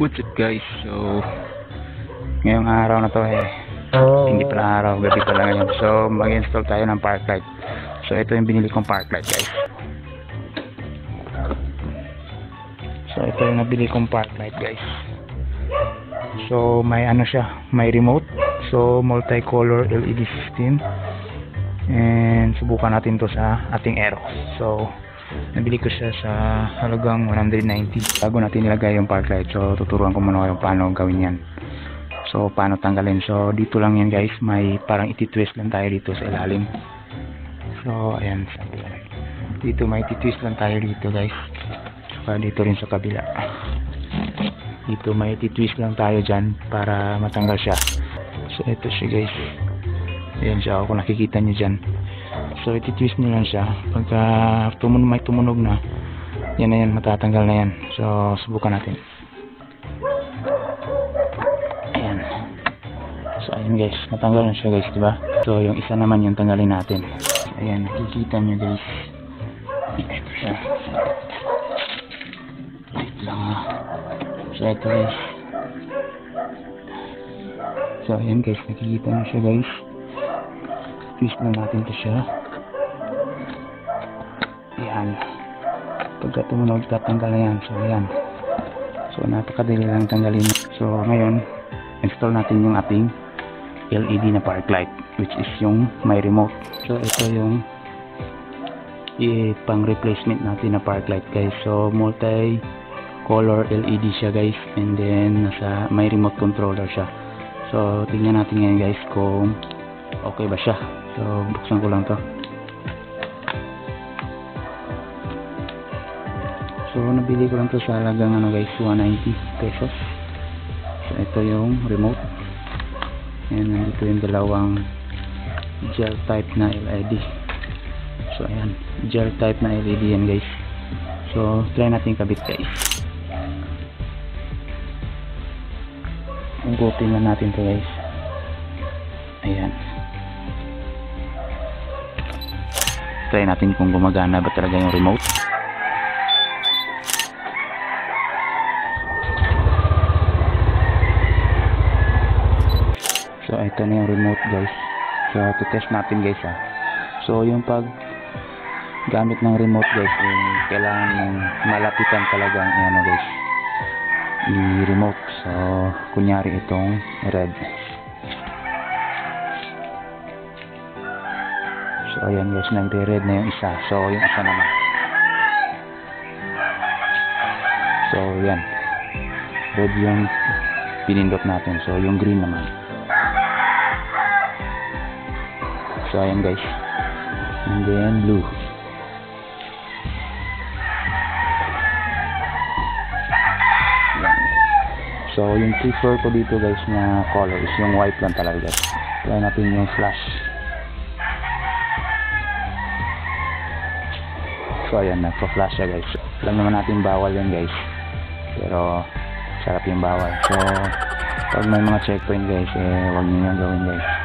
What's up guys? So, ngayong araw na to eh, Oh. hindi pala araw, gabi pala ngayon. So, mag-install tayo ng park light. So, ito yung binili kong park light guys. So, ito yung nabili kong park light guys. So, may ano siya, may remote. So, multicolor LED system. And, subukan natin to sa ating Aero. So, nabili ko siya sa halagang 190 bago natin nilagay yung park light so tuturuan ko muna kayo paano gawin yan. So paano tanggalin? So dito lang yan guys. May parang iti-twist lang tayo dito sa ilalim. So ayan. Dito may iti-twist lang tayo dito guys. Saka dito rin sa kabila. Dito may iti-twist lang tayo dyan para matanggal siya. So ito siya guys. Ayan siya. Kung nakikita nyo dyan So, iti-twist nyo lang siya. Pagka tumun may tumunog na, yan na yan, matatanggal na yan. So, subukan natin. Ayan. So, ayan guys, natanggal na siya guys, diba? So, yung isa naman yung tanggalin natin. Ayan, nakikita nyo guys. Ito siya. Wait lang ha. So, ito guys. So, ayan guys, nakikita nyo siya guys. Twist na natin to siya. Ayan. Pagka tumunog, tatanggal na yan. So, ayan. So, napakadali lang tanggalin. So, ngayon, install natin yung ating LED na park light, which is yung may remote. So, ito yung pang replacement natin na park light, guys. So, multi color LED siya, guys. And then, nasa may remote controller siya. So, tingnan natin ngayon, guys, kung okay ba siya. So, buksan ko lang to. So, nabili ko lang to sa halagang ano guys, 190 pesos. So, ito yung remote. Ayan, nandito yung dalawang gel type na LED. So, ayan. Gel type na LED yan guys. So, try natin kabit guys. Ungkupin na natin to guys. Ayan. Try natin kung gumagana ba talaga yung remote. So, ito na yung remote guys. So, to-test natin guys ha. So, yung pag gamit ng remote guys, eh, kailangan malapitan talaga ang ano guys, i-remote. So, kunyari itong red. So, ayan guys, nagre-red na yung isa. So, yung isa naman. So, yan. Red yung pinindot natin. So, yung green naman. So, ayan guys. And then, blue. So, yung prefer ko dito guys na color is yung white lang talaga guys. Try natin yung flash. So, ayan, nagpa-flash siya guys. Alam naman natin bawal yan guys. Pero, sarap yung bawal. So, pag may mga checkpoint guys, eh, huwag nyo yung gawin guys.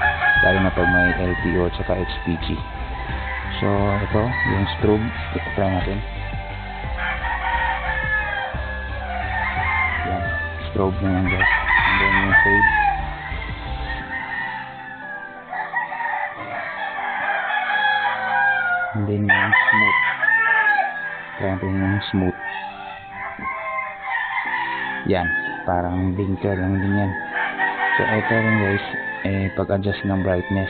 Lalo na pag may LTO at saka HPG. So, ito, yung strobe. Try natin. Yan, strobe na yan guys. And then yung fade. And then yung smooth. Try natin yung smooth. Yan, parang blinker lang din yan. So, ito rin guys, eh, pag-adjust ng brightness.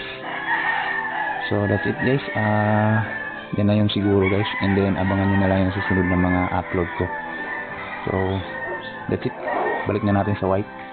So, that's it guys. Ah, yan na yung siguro guys. And then, abangan nyo na lang yung susunod na mga upload ko. So, that's it. Balik na natin sa white.